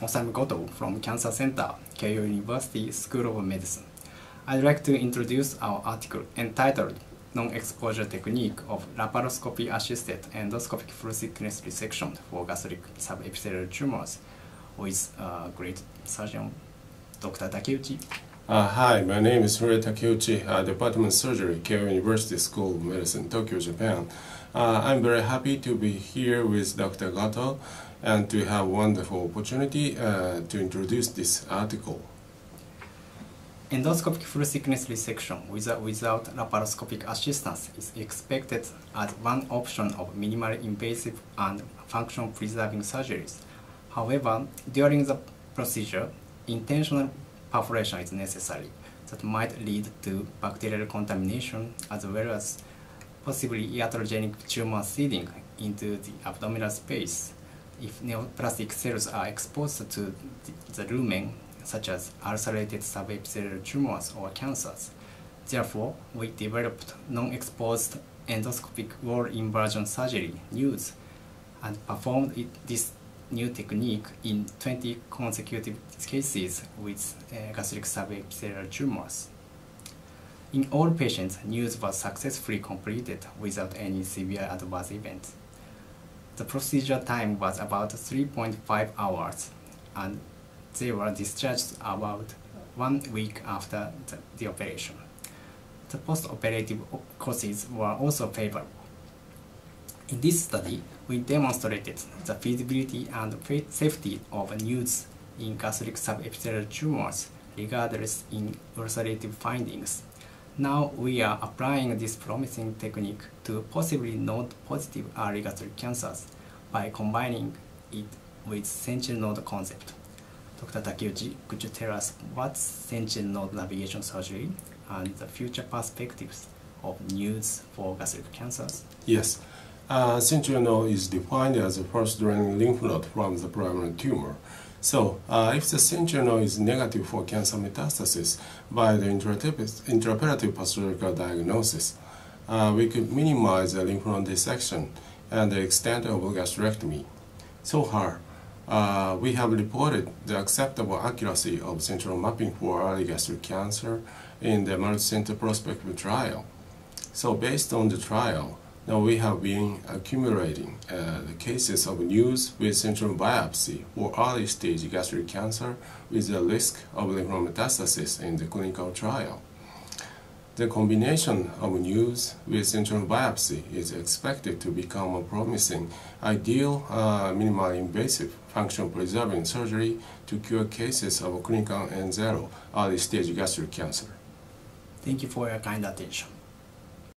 Osamu Goto from Cancer Center, Keio University School of Medicine. I'd like to introduce our article entitled Non-Exposure Technique of Laparoscopy-Assisted Endoscopic Full-Thickness Resection for Gastric Subepithelial Tumors with uh, great surgeon, Dr. Takeuchi. Uh, hi, my name is Hiro Takeuchi, uh, Department of Surgery, Keio University School of Medicine, Tokyo, Japan. Uh, I'm very happy to be here with Dr. Goto and to have wonderful opportunity uh, to introduce this article. Endoscopic full-thickness resection without, without laparoscopic assistance is expected as one option of minimally invasive and function-preserving surgeries. However, during the procedure, intentional perforation is necessary that might lead to bacterial contamination as well as possibly iatrogenic tumor seeding into the abdominal space if neoplastic cells are exposed to the lumen such as ulcerated subepithelial tumors or cancers. Therefore, we developed non-exposed endoscopic wall inversion surgery, NEWS, and performed it, this new technique in 20 consecutive cases with uh, gastric subepithelial tumors. In all patients, NEWS was successfully completed without any severe adverse events. The procedure time was about 3.5 hours, and they were discharged about one week after the, the operation. The post-operative causes were also favorable. In this study, we demonstrated the feasibility and safety of NEWS in gastric subepithelial tumors regardless in ulcerative findings. Now we are applying this promising technique to possibly node positive early gastric cancers by combining it with sentinel node concept. Dr. Takeuchi, could you tell us what's sentinel node navigation surgery and the future perspectives of NEWS for gastric cancers? Yes. Uh, node is defined as the first draining lymph node from the primary tumor. So, uh, if the node is negative for cancer metastasis by the intraoperative pathological diagnosis, uh, we could minimize the lymph node dissection and the extent of gastrectomy. So far, uh, we have reported the acceptable accuracy of sentinel mapping for early gastric cancer in the multicenter prospective trial. So based on the trial, now we have been accumulating uh, the cases of NEWS with sentinel biopsy for early stage gastric cancer with the risk of lymph node metastasis in the clinical trial. The combination of NEWS with sentinel biopsy is expected to become a promising, ideal, uh, minimally invasive, function-preserving surgery to cure cases of clinical N0 early stage gastric cancer. Thank you for your kind attention.